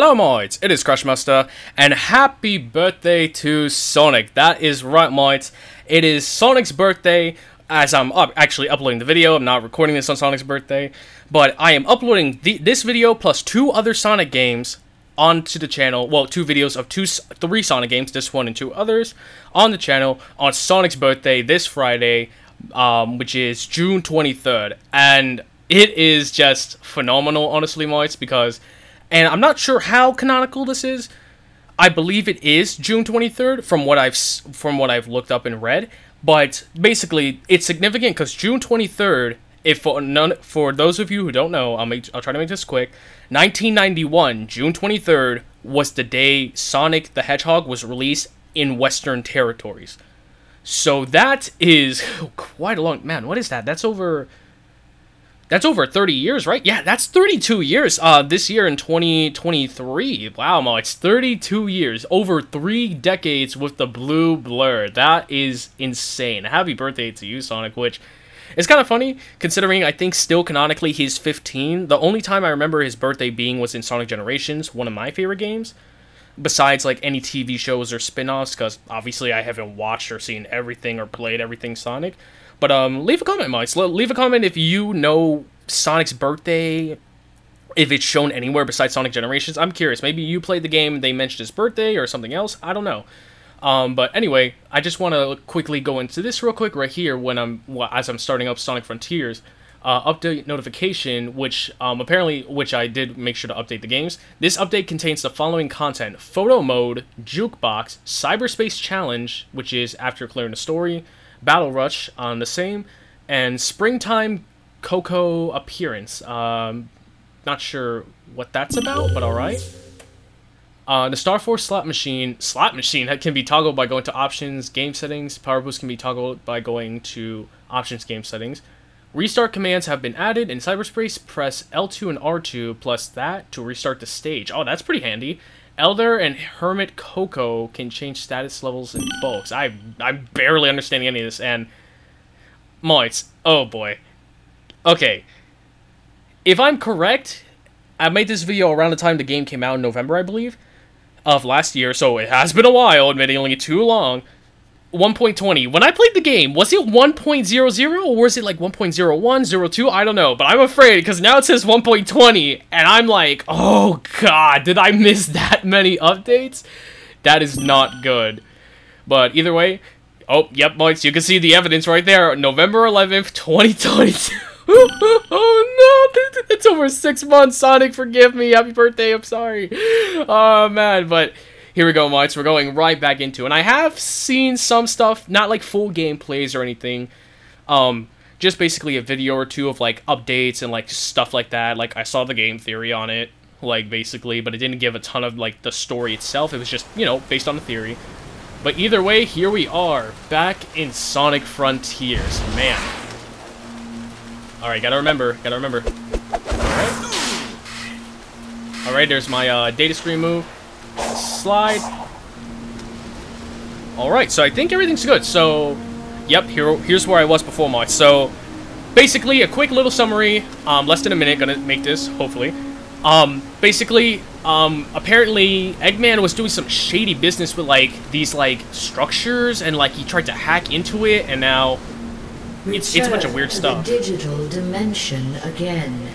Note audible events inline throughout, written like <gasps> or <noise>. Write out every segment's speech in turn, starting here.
Hello mods, it is Crashmaster, and happy birthday to Sonic. That is right mods, it is Sonic's birthday, as I'm up actually uploading the video, I'm not recording this on Sonic's birthday, but I am uploading the this video plus two other Sonic games onto the channel, well, two videos of two, three Sonic games, this one and two others, on the channel on Sonic's birthday this Friday, um, which is June 23rd, and it is just phenomenal, honestly, mods, because and I'm not sure how canonical this is. I believe it is June 23rd from what I've from what I've looked up and read, but basically it's significant because June 23rd. If for none for those of you who don't know, I'll make I'll try to make this quick. 1991, June 23rd was the day Sonic the Hedgehog was released in Western territories. So that is <laughs> quite a long man. What is that? That's over that's over 30 years, right? Yeah, that's 32 years. Uh, this year in 2023. Wow, Mo, it's 32 years. Over three decades with the blue blur. That is insane. Happy birthday to you, Sonic, which is kind of funny, considering I think still canonically he's 15. The only time I remember his birthday being was in Sonic Generations, one of my favorite games. Besides, like, any TV shows or spin-offs, because obviously I haven't watched or seen everything or played everything Sonic. But um, leave a comment, Mike. Leave a comment if you know Sonic's birthday, if it's shown anywhere besides Sonic Generations. I'm curious. Maybe you played the game, they mentioned his birthday or something else. I don't know. Um, but anyway, I just want to quickly go into this real quick right here when I'm as I'm starting up Sonic Frontiers. Uh, update notification, which um, apparently, which I did make sure to update the games. This update contains the following content: photo mode, jukebox, cyberspace challenge, which is after clearing the story, Battle Rush on the same, and Springtime Koco appearance. Um, not sure what that's about, but alright. Uh, the Star Force slot machine, slot machine that can be toggled by going to options, game settings. Power boost can be toggled by going to options, game settings. Restart commands have been added in cyberspace. Press L2 and R2 plus that to restart the stage. Oh, that's pretty handy. Elder and Hermit Koco can change status levels in bulks. I I'm barely understanding any of this, and Moits. Oh boy. Okay. If I'm correct, I made this video around the time the game came out in November, I believe, of last year, so it has been a while, admittedly too long. 1.20. When I played the game, was it 1.00 or was it like 1.01, 02? I don't know, but I'm afraid because now it says 1.20 and I'm like, oh god, did I miss <laughs> that many updates? That is not good. But either way, oh, yep, boys, you can see the evidence right there. November 11th, 2022. <laughs> oh no, it's over six months. Sonic, forgive me. Happy birthday. I'm sorry. Oh man, but here we go, mods. We're going right back into it. And I have seen some stuff, not like full gameplays or anything. Um, just basically a video or two of like updates and like stuff like that. Like I saw the game theory on it, like basically, but it didn't give a ton of like the story itself. It was just, you know, based on the theory. But either way, here we are, back in Sonic Frontiers. Man. Alright, gotta remember, gotta remember. Alright. Alright, there's my uh, data screen move slide. Alright, so I think everything's good. So, yep, here, here's where I was before March. So, basically, a quick little summary. Um, less than a minute, gonna make this, hopefully. Um, basically, um, apparently, Eggman was doing some shady business with, like, these, like, structures, and, like, he tried to hack into it, and now it's, it's a bunch of weird stuff. digital dimension again.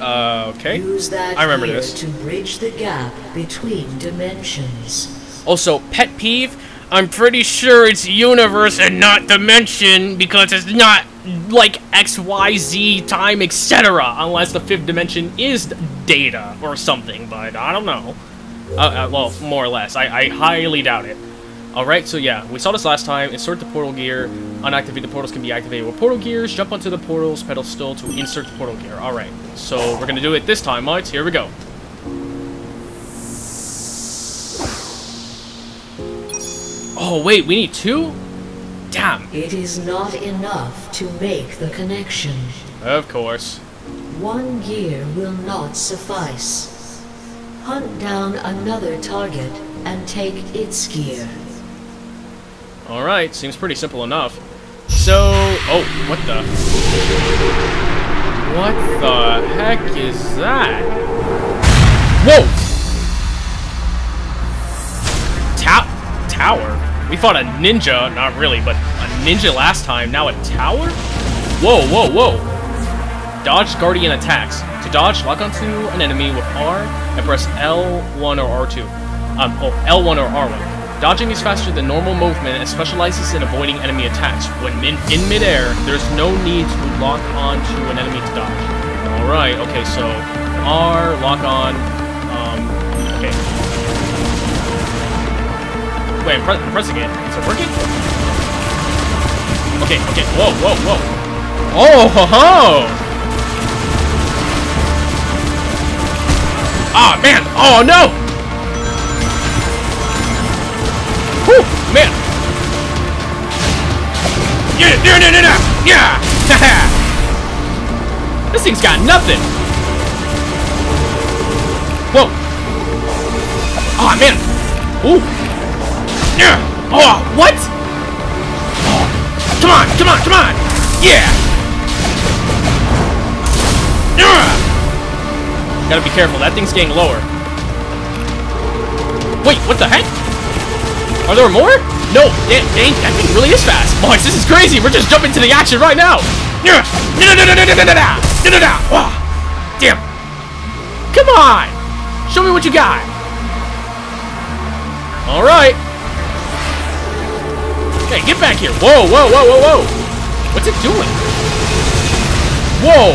Uh, okay. Use that I remember this. to bridge the gap between dimensions. Also, pet peeve. I'm pretty sure it's universe and not dimension because it's not like X, Y, Z, time, etc. Unless the fifth dimension is data or something, but I don't know. Uh, uh, well, more or less. I, I highly doubt it. Alright, so yeah, we saw this last time. Insert the portal gear. Unactivate the portals can be activated with portal gears. Jump onto the portals, pedal still to insert the portal gear. Alright, so we're gonna do it this time, mates. Here we go. Oh, wait, we need two? Damn. It is not enough to make the connection. Of course. One gear will not suffice. Hunt down another target and take its gear. Alright, seems pretty simple enough. So... Oh, what the... What the heck is that? Whoa! Ta tower? We fought a ninja, not really, but a ninja last time, now a tower? Whoa, whoa, whoa. Dodge Guardian attacks. To dodge, lock onto an enemy with R and press L1 or R2. Um, oh, L1 or R1. Dodging is faster than normal movement and specializes in avoiding enemy attacks. When in, in midair, there's no need to lock on to an enemy to dodge. Alright, okay, so R, lock on, um, okay. Wait, pre I'm pressing it. Is it working? Okay, okay, whoa, whoa, whoa. Oh, ho, ho! Oh, man! Oh, no! Man! Yeah, yeah, yeah, yeah, yeah! <laughs> this thing's got nothing! Whoa! Oh, man! Ooh! Yeah! Oh, what? Oh, come on, come on, come on! Yeah! Yeah! Gotta be careful, that thing's getting lower. Wait, what the heck? Are there more? No, dang, dang, that thing really is fast. Boys, this is crazy. We're just jumping to the action right now. Damn. Come on. Show me what you got. All right. Hey, get back here. Whoa, whoa, whoa, whoa, whoa. What's it doing? Whoa.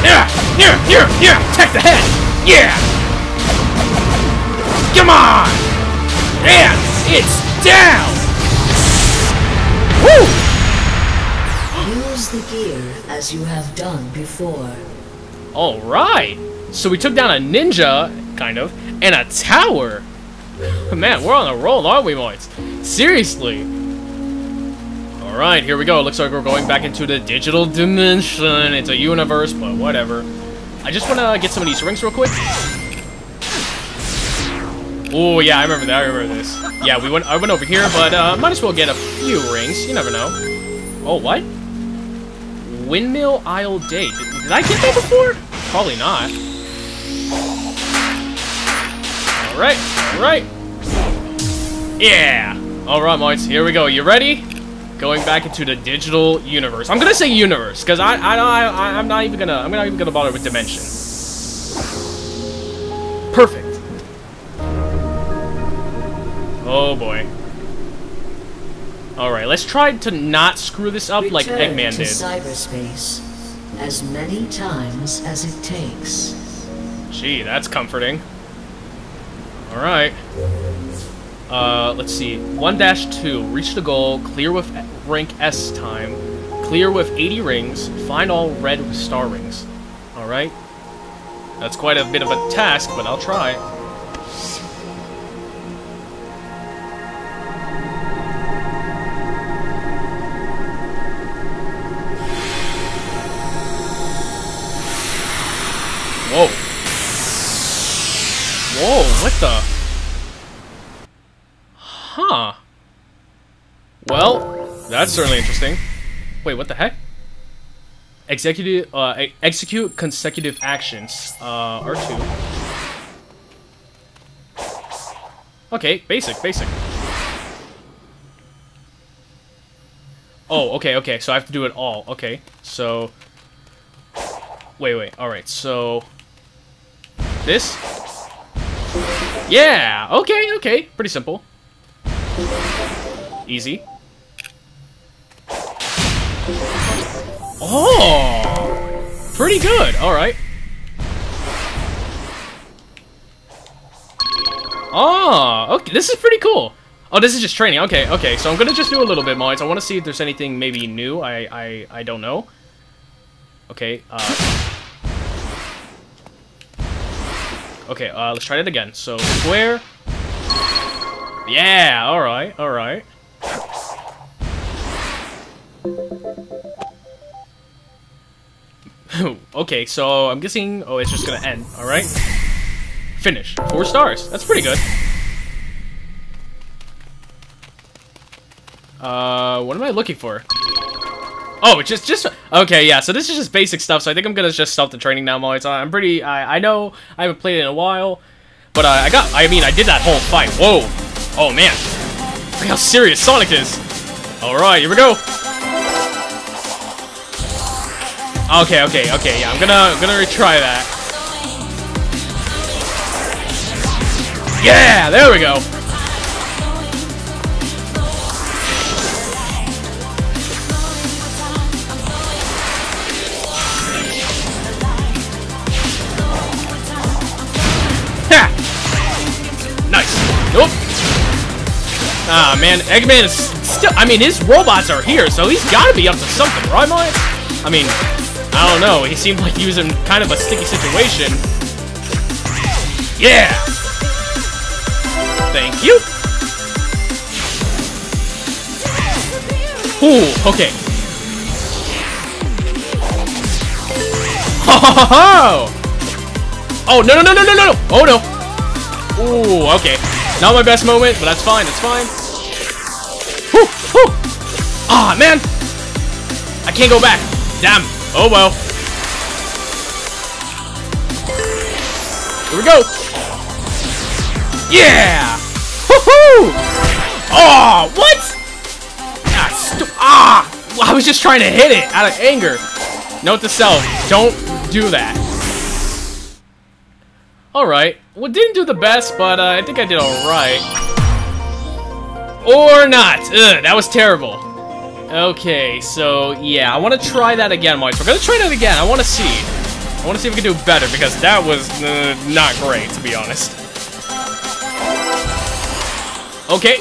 Yeah! Yeah! Yeah! Yeah! Take the head! Yeah! Come on! And it's down! Woo! Use the gear as you have done before. Alright! So we took down a ninja, kind of, and a tower! <laughs> Man, we're on a roll, aren't we, boys? Seriously! Alright, here we go. Looks like we're going back into the digital dimension. It's a universe, but whatever. I just want to get some of these rings real quick. Oh, yeah, I remember that. I remember this. Yeah, we went. I went over here, but uh, might as well get a few rings. You never know. Oh, what? Windmill Isle Day. Did, did I get that before? Probably not. Alright, alright. Yeah! Alright, Moits, here we go. You ready? going back into the digital universe. I'm gonna say universe because I I I I'm not even gonna I'm not even gonna bother with dimension. Oh boy. All right, let's try to not screw this up Return like Eggman to did. cyberspace as many times as it takes. Gee, that's comforting. All right. Uh, let's see. 1-2. Reach the goal. Clear with rank S time. Clear with 80 rings. Find all red with star rings. Alright. That's quite a bit of a task, but I'll try. Whoa, what the? Huh. Well, that's certainly interesting. Wait, what the heck? Executive, uh, execute consecutive actions. Uh, R2. Okay, basic, basic. Oh, okay, okay, so I have to do it all. Okay, so... Wait, wait, alright, so... This? Yeah, okay, okay, pretty simple. Easy. Oh! Pretty good, alright. Oh, okay, this is pretty cool. Oh, this is just training. Okay, okay. So I'm gonna just do a little bit, mods. I want to see if there's anything maybe new. I, I, I don't know. Okay. Uh. Okay. Uh, let's try it again. So square. Yeah, alright, alright. <laughs> okay, so I'm guessing... Oh, it's just gonna end, alright? Finish. Four stars. That's pretty good. Uh, what am I looking for? Oh, just just okay, yeah. So this is just basic stuff. So I think I'm gonna just stop the training now, Molly. So I'm pretty. I I know I haven't played it in a while, but uh, I got. I mean, I did that whole fight. Whoa! Oh man! Look how serious Sonic is. All right, here we go. Okay, okay, okay. Yeah, I'm gonna gonna retry that. Yeah, there we go. Ah, man, Eggman is still. I mean, his robots are here, so he's got to be up to something, right, Mike? I mean, I don't know. He seemed like he was in kind of a sticky situation. Yeah. Thank you. Ooh, okay. Ho ho ho! Oh, no, no, no, no, no, no, no! Oh, no! Ooh, okay. Not my best moment, but that's fine, that's fine. Ah, man! I can't go back. Damn. Oh, well. Here we go. Yeah! Woohoo! Oh, what? Ah, ah! I was just trying to hit it out of anger. Note to self, don't do that. Alright. Well, didn't do the best, but uh, I think I did alright. Or not. Ugh, that was terrible. Okay, so yeah, I want to try that again, Mike. We're to try that again. I want to see. I want to see if we can do better, because that was uh, not great, to be honest. Okay.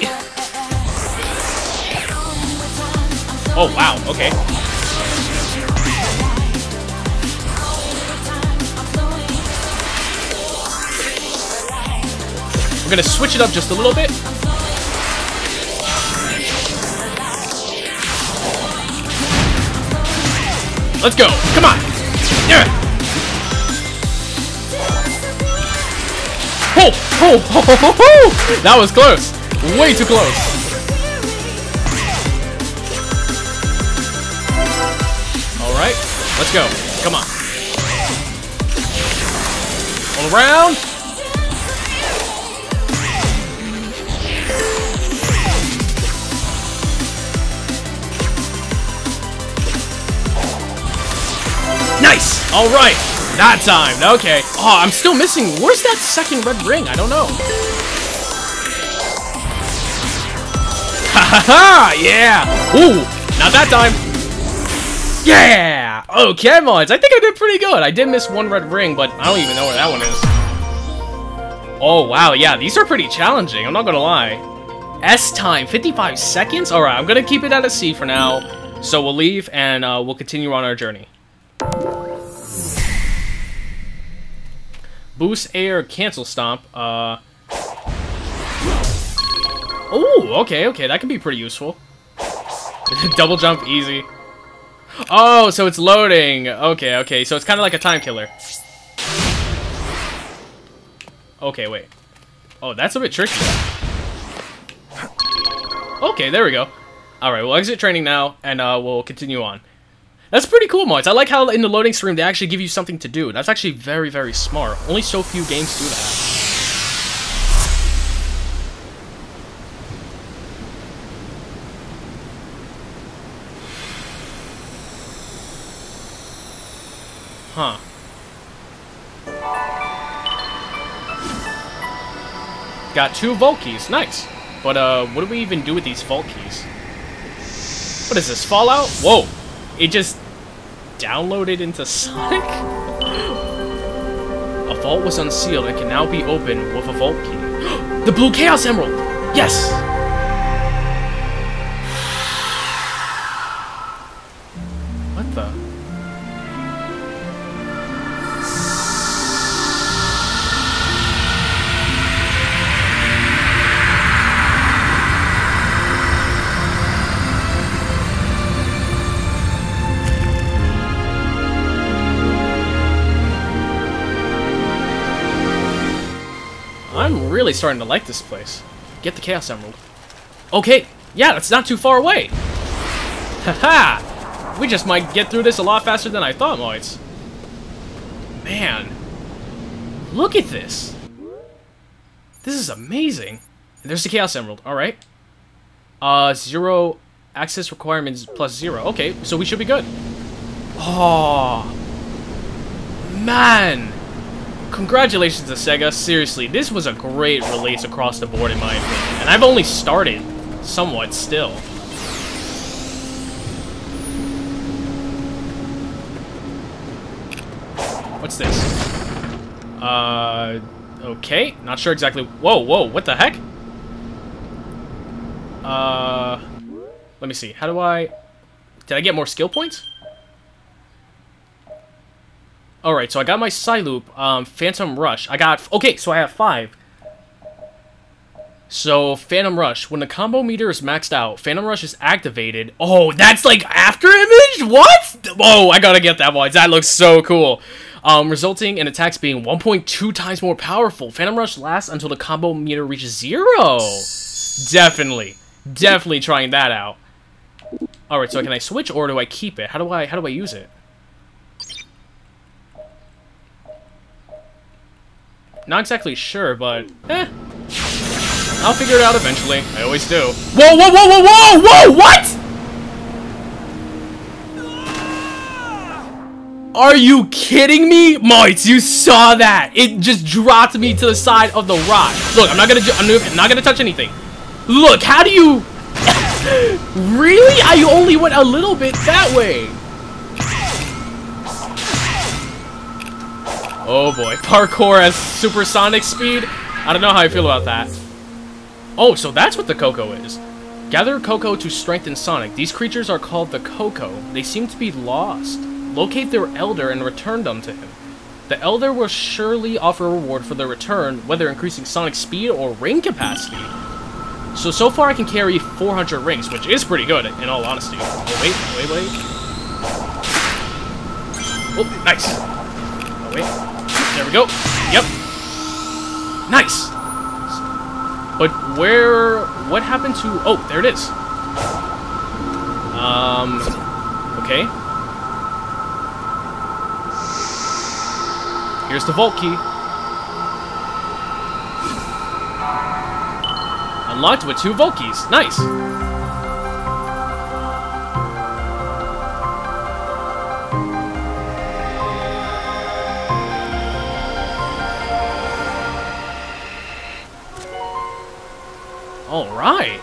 Oh, wow, okay. We're gonna switch it up just a little bit. Let's go. Come on. Yeah. Oh, oh, oh, oh, oh, That was close. Way too close. All right. Let's go. Come on. All around. Nice! Alright! That time, okay. Oh, I'm still missing. Where's that second red ring? I don't know. Ha ha ha! Yeah! Ooh! Not that time! Yeah! Okay, mods. I think I did pretty good. I did miss one red ring, but I don't even know where that one is. Oh, wow. Yeah, these are pretty challenging. I'm not gonna lie. S time, 55 seconds? Alright, I'm gonna keep it at a C for now. So we'll leave, and uh, we'll continue on our journey. Boost air, cancel stomp. Uh. Oh, okay, okay, that can be pretty useful. <laughs> Double jump, easy. Oh, so it's loading. Okay, okay, so it's kind of like a time killer. Okay, wait. Oh, that's a bit tricky. Okay, there we go. Alright, we'll exit training now, and uh, we'll continue on. That's pretty cool, mods. I like how in the loading screen they actually give you something to do. That's actually very, very smart. Only so few games do that. Huh. Got two Vault Keys. Nice. But, uh, what do we even do with these Vault Keys? What is this, Fallout? Whoa. It just downloaded into Sonic? A vault was unsealed and can now be opened with a vault key. <gasps> the Blue Chaos Emerald! Yes! Really starting to like this place. Get the Chaos Emerald. Okay, yeah, that's not too far away. Haha! we just might get through this a lot faster than I thought might. Man. Look at this. This is amazing. There's the Chaos Emerald. Alright. Uh, zero access requirements plus zero. Okay, so we should be good. Oh. Man. Congratulations to Sega. Seriously, this was a great release across the board in my opinion. And I've only started somewhat still. What's this? Uh, okay. Not sure exactly. Whoa, whoa, what the heck? Uh, let me see. How do I... Did I get more skill points? Alright, so I got my Cyloop, um, Phantom Rush. I got... Okay, so I have five. So, Phantom Rush. When the combo meter is maxed out, Phantom Rush is activated. Oh, that's like after image? What? Oh, I gotta get that one. That looks so cool um, resulting in attacks being 1.2 times more powerful. Phantom Rush lasts until the combo meter reaches zero. Definitely, definitely trying that out. All right, so can I switch or do I keep it? How do I how do I use it? Not exactly sure, but eh. I'll figure it out eventually. I always do. Whoa, whoa, whoa, whoa, whoa, whoa, what? Are you kidding me? Mites, you saw that. It just dropped me to the side of the rock. Look, I'm not gonna I'm not gonna touch anything. Look, how do you <laughs> Really? I only went a little bit that way. Oh boy, parkour has supersonic speed. I don't know how I feel about that. Oh, so that's what the Koco is. Gather Koco to strengthen Sonic. These creatures are called the Koco. They seem to be lost. Locate their Elder and return them to him. The Elder will surely offer a reward for their return, whether increasing Sonic speed or ring capacity. So, so far I can carry 400 rings, which is pretty good, in all honesty. Oh, wait, wait, wait. Oh, nice. There we go. Yep. Nice. But where... What happened to... Oh, there it is. Um... Okay. Here's the vault key. Unlocked with two vault keys. Nice. Alright.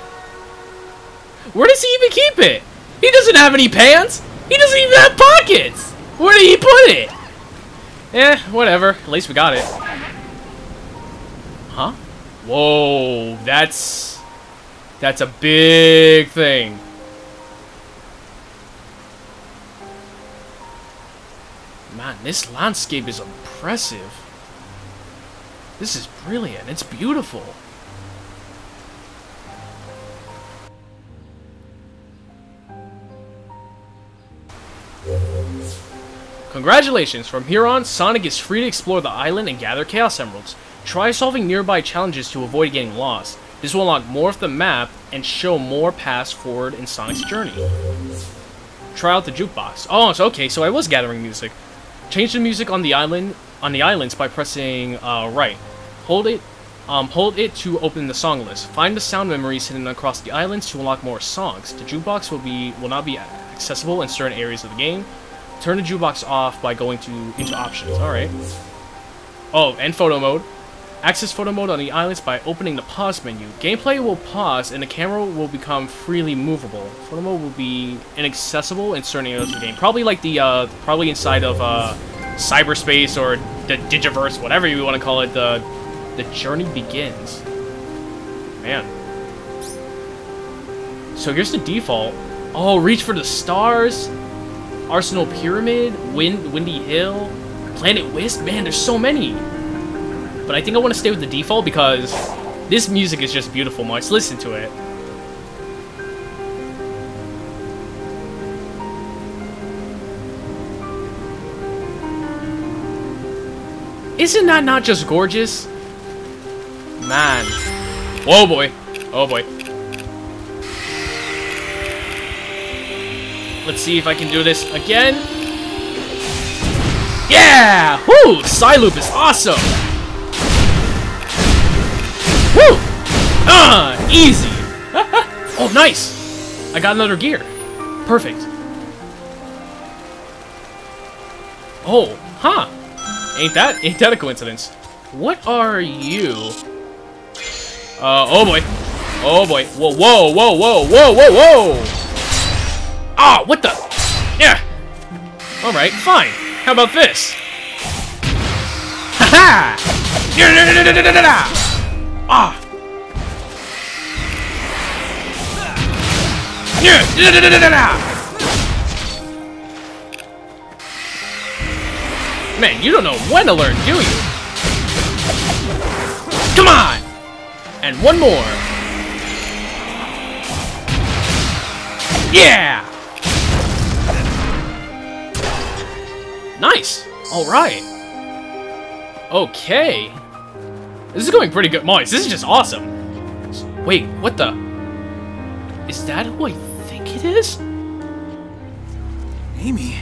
Where does he even keep it? He doesn't have any pants. He doesn't even have pockets. Where did he put it? Eh, whatever. At least we got it. Huh? Whoa, that's... That's a big thing. Man, this landscape is impressive. This is brilliant. It's beautiful. Congratulations! From here on, Sonic is free to explore the island and gather Chaos Emeralds. Try solving nearby challenges to avoid getting lost. This will unlock more of the map and show more paths forward in Sonic's journey. Try out the jukebox. Oh, so okay, so I was gathering music. Change the music on the island on the islands by pressing uh, right. Hold it um, hold it to open the song list. Find the sound memories hidden across the islands to unlock more songs. The jukebox will be will not be accessible in certain areas of the game. Turn the jukebox off by going to into options. Alright. Oh, and photo mode. Access photo mode on the islands by opening the pause menu. Gameplay will pause and the camera will become freely movable. Photo mode will be inaccessible in certain areas of the game. Probably like the, uh, probably inside of, uh, cyberspace or the Digiverse, whatever you want to call it, the, the journey begins. Man. So here's the default. Oh, reach for the stars. Arsenal Pyramid, Wind, Windy Hill, Planet Wisp. Man, there's so many. But I think I want to stay with the default because this music is just beautiful, Let's Listen to it. Isn't that not just gorgeous? Man. Oh boy. Oh boy. Let's see if I can do this again. Yeah! Woo! Cyloop is awesome! Woo! Ah! Easy! <laughs> oh, nice! I got another gear. Perfect. Oh, huh. Ain't that ain't that a coincidence? What are you? Uh, oh boy. Oh boy. Whoa, whoa, whoa, whoa, whoa, whoa, whoa! Ah, what the? Yeah. Alright, fine. How about this? Ha ha! Ah! Man, you don't know when to learn, do you? Come on! And one more. Yeah! Nice! Alright. Okay. This is going pretty good. Moist, this is just awesome. Wait, what the? Is that who I think it is? Amy?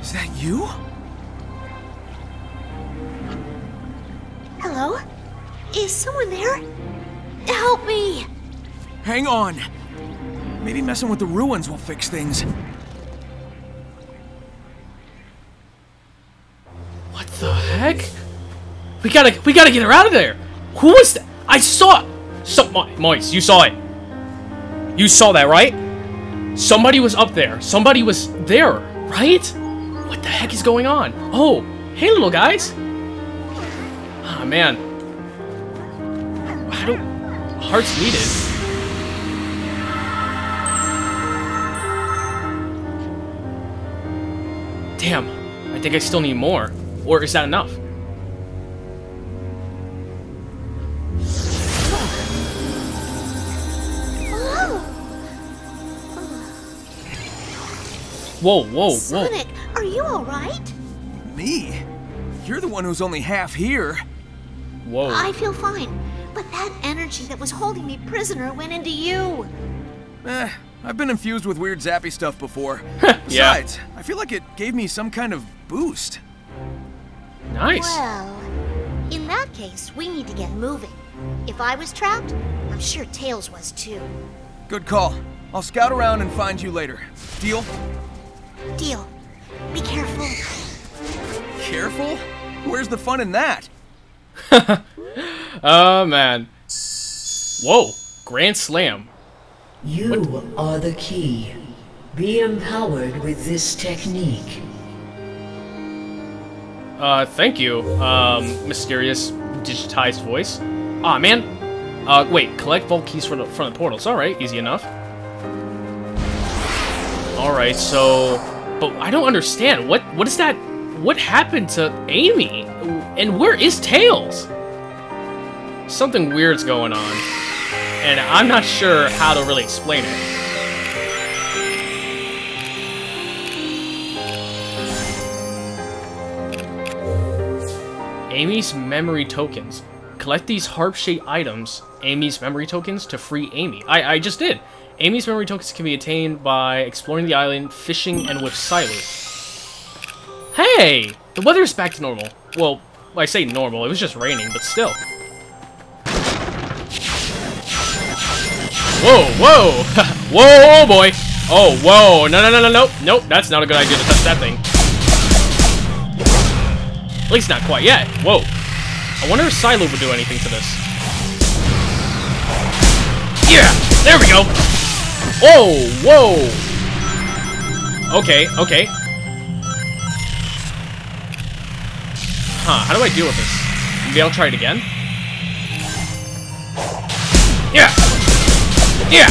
Is that you? Hello? Is someone there? Help me! Hang on. Maybe messing with the ruins will fix things. Heck? We gotta, we gotta get her out of there. Who was that? I saw. it. So, Moist, you saw it. You saw that, right? Somebody was up there. Somebody was there, right? What the heck is going on? Oh, hey, little guys. Ah, oh, man. How don't... hearts needed? Damn, I think I still need more. Or is that enough? Whoa, whoa, whoa. Sonic, are you alright? Me? You're the one who's only half here. Whoa. I feel fine, but that energy that was holding me prisoner went into you. Eh, I've been infused with weird zappy stuff before. <laughs> Besides, yeah. I feel like it gave me some kind of boost. Nice. Well, in that case, we need to get moving. If I was trapped, I'm sure Tails was too. Good call. I'll scout around and find you later. Deal? Deal. Be careful. Careful? Where's the fun in that? <laughs> oh, man. Whoa. Grand Slam. You what? are the key. Be empowered with this technique. Uh, thank you, um, mysterious digitized voice. Aw, oh, man. Uh, wait, collect vault keys from the, from the portals. Alright, easy enough. Alright, so... But I don't understand. What What is that? What happened to Amy? And where is Tails? Something weird's going on. And I'm not sure how to really explain it. Amy's memory tokens. Collect these harp-shaped items, Amy's memory tokens, to free Amy. I, I just did. Amy's memory tokens can be attained by exploring the island, fishing, and with Cyloop. Hey! The weather is back to normal. Well, I say normal, it was just raining, but still. Whoa, whoa! <laughs> whoa, oh boy! Oh, whoa! No, no, no, no, no! Nope, that's not a good idea to touch that thing. At least not quite yet. Whoa. I wonder if Cyloop would do anything to this. Yeah! There we go! Oh, whoa! Okay, okay. Huh, how do I deal with this? Maybe I'll try it again? Yeah! Yeah!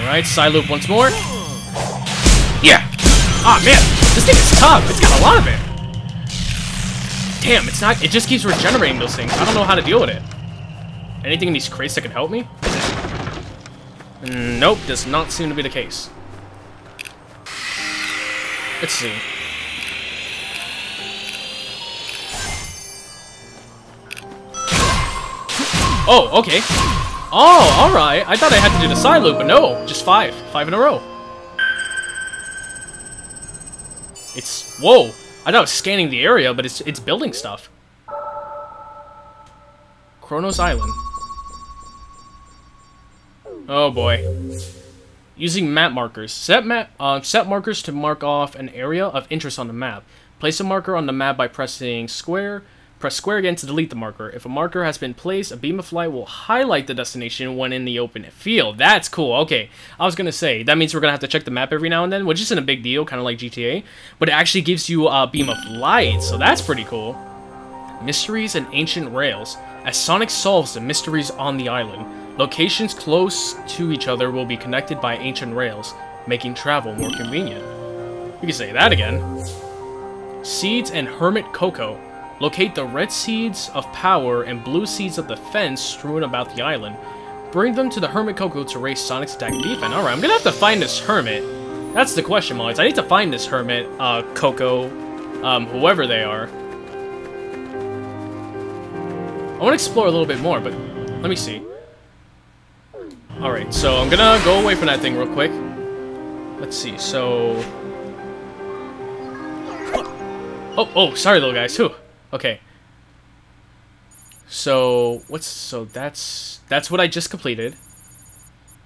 Alright, Cyloop once more. Yeah! Ah, oh, man! This thing is tough! It's got a lot of it! Damn, it's not- it just keeps regenerating those things. I don't know how to deal with it. Anything in these crates that can help me? Nope, does not seem to be the case. Let's see. Oh, okay. Oh, alright. I thought I had to do the side loop, but no. Just five. Five in a row. It's... Whoa. I thought I was scanning the area, but it's, it's building stuff. Kronos Island. Oh boy. Using map markers. Set map uh, set markers to mark off an area of interest on the map. Place a marker on the map by pressing square. Press square again to delete the marker. If a marker has been placed, a beam of light will highlight the destination when in the open field. That's cool. Okay, I was gonna say that means we're gonna have to check the map every now and then, which isn't a big deal, kind of like GTA. But it actually gives you a beam of light, so that's pretty cool. Mysteries and ancient rails. As Sonic solves the mysteries on the island, locations close to each other will be connected by ancient rails, making travel more convenient. We can say that again. Seeds and Hermit Koco. Locate the red seeds of power and blue seeds of defense strewn about the island. Bring them to the Hermit Koco to raise Sonic's attack and defense. Alright, I'm gonna have to find this Hermit. That's the question, Molly. I need to find this Hermit, uh, Koco, um, whoever they are. I want to explore a little bit more, but let me see. Alright, so I'm gonna go away from that thing real quick. Let's see, so... Oh, oh, sorry little guys, Whew. Okay. So, what's, so that's, that's what I just completed.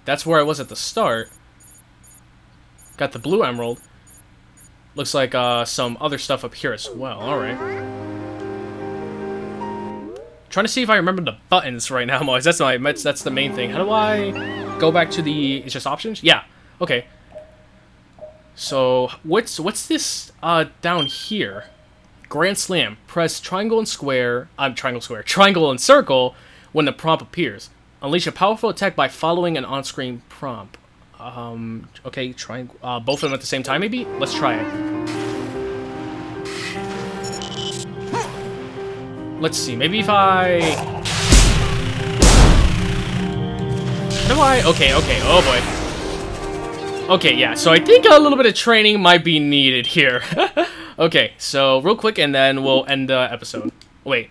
That's where I was at the start. Got the blue emerald. Looks like, uh, some other stuff up here as well, alright. Trying to see if I remember the buttons right now, <laughs> Moise. That's my that's the main thing. How do I go back to the it's just options? Yeah. Okay. So what's what's this uh down here? Grand Slam. Press triangle and square. I'm triangle square. Triangle and circle when the prompt appears. Unleash a powerful attack by following an on-screen prompt. Um. Okay. Triangle. Uh, both of them at the same time, maybe. Let's try it. Let's see, maybe if I... Do I... Okay, okay, oh boy. Okay, yeah, so I think a little bit of training might be needed here. <laughs> okay, so real quick and then we'll end the episode. Wait.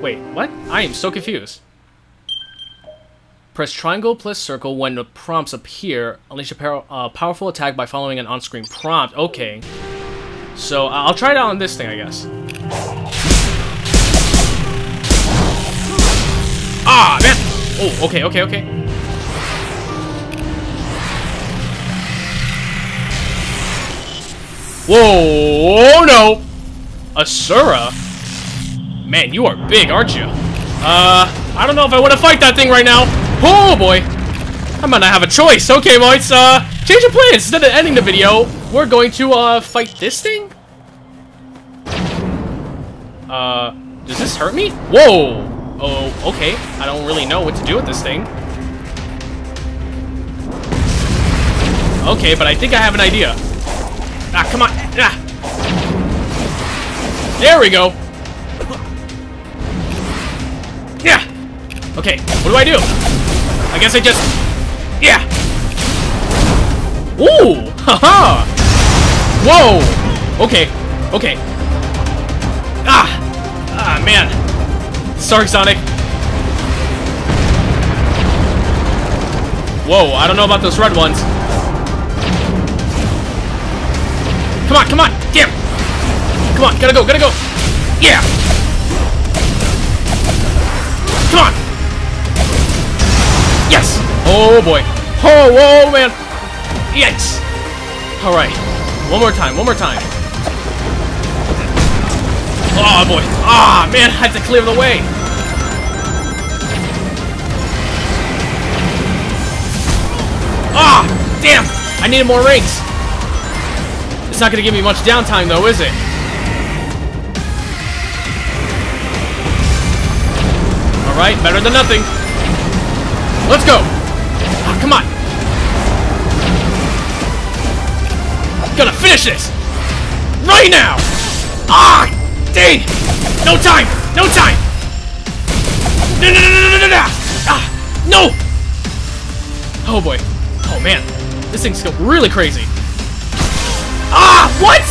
Wait, what? I am so confused. Press triangle plus circle when the prompts appear. Unleash a uh, powerful attack by following an on-screen prompt. Okay. So I'll try it out on this thing, I guess. Ah, man! Oh, okay, okay, okay. Whoa, no! Asura? Man, you are big, aren't you? Uh, I don't know if I want to fight that thing right now. Oh, boy. I might not have a choice. Okay, boys, uh, change of plans. Instead of ending the video, we're going to, uh, fight this thing? Uh, does this hurt me? Whoa! Oh, okay. I don't really know what to do with this thing. Okay, but I think I have an idea. Ah, come on. Ah. There we go. Yeah. Okay, what do I do? I guess I just... Yeah. Ooh! Haha! Whoa! Okay, okay. Ah! Ah, man. Sorry, Sonic. Whoa, I don't know about those red ones. Come on, come on! Damn! Come on, gotta go, gotta go! Yeah! Come on! Yes! Oh boy. Oh, whoa, man! Yes! Alright. One more time, one more time. Oh boy. Ah, oh, man, I had to clear the way. Ah, oh, damn. I needed more rings. It's not going to give me much downtime, though, is it? Alright, better than nothing. Let's go. Ah, come on. Gonna finish this. Right now. Ah, Dane! No time! No time! No, no, no, no, no, no, no! Ah! No! Oh, boy. Oh, man. This thing's going really crazy. Ah! What?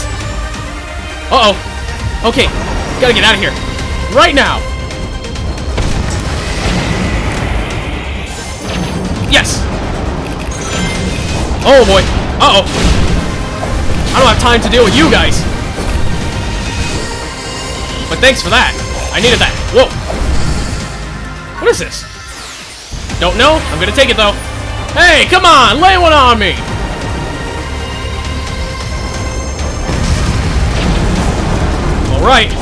Uh-oh. Okay. Gotta get out of here. Right now! Yes! Oh boy. Uh-oh. I don't have time to deal with you guys. But thanks for that. I needed that. Whoa. What is this? Don't know. I'm gonna take it though. Hey, come on, lay one on me. Right.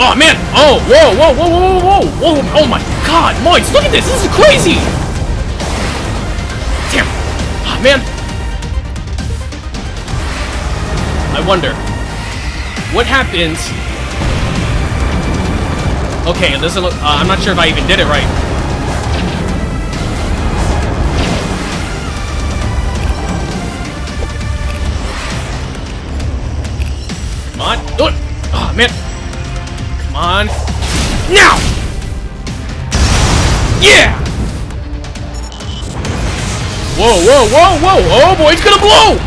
Oh man. Oh, whoa, whoa, whoa, whoa, whoa, whoa, whoa. Oh my God, Moits, look at this. This is crazy. Damn. Oh man. I wonder what happens. Okay, this is. Uh, I'm not sure if I even did it right. Come on. Now! Yeah! Whoa, whoa, whoa, whoa! Oh boy, it's gonna blow!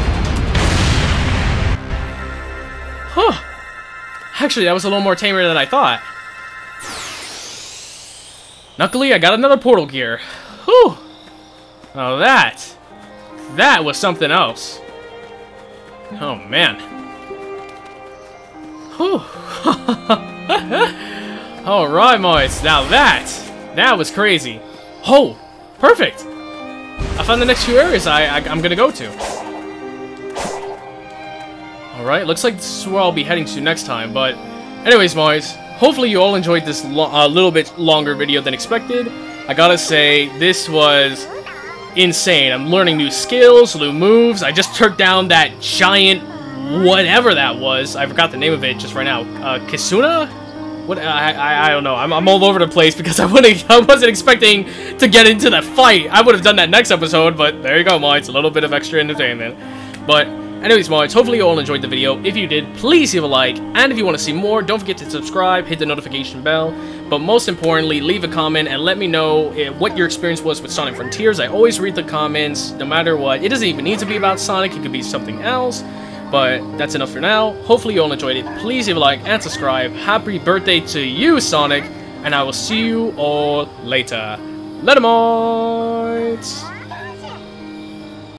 Huh. Actually, that was a little more tamer than I thought. Luckily, I got another portal gear. Whew. Oh, that. That was something else. Oh, man. <laughs> Alright, Moist. Now that, that was crazy. Oh, perfect. I found the next few areas I, I, I'm gonna go to. Alright, looks like this is where I'll be heading to next time, but... Anyways, boys, hopefully you all enjoyed this a uh, little bit longer video than expected. I gotta say, this was insane. I'm learning new skills, new moves. I just took down that giant whatever that was. I forgot the name of it just right now. Uh, Kisuna? What? I, I, I don't know. I'm, I'm all over the place because I, wouldn't, <laughs> I wasn't expecting to get into that fight. I would have done that next episode, but there you go, Mo. It's a little bit of extra entertainment. But Anyways, Mods, hopefully you all enjoyed the video. If you did, please leave a like, and if you want to see more, don't forget to subscribe, hit the notification bell, but most importantly, leave a comment and let me know eh, what your experience was with Sonic Frontiers. I always read the comments, no matter what. It doesn't even need to be about Sonic, it could be something else, but that's enough for now. Hopefully you all enjoyed it. Please leave a like and subscribe. Happy birthday to you, Sonic, and I will see you all later. Later, Mods!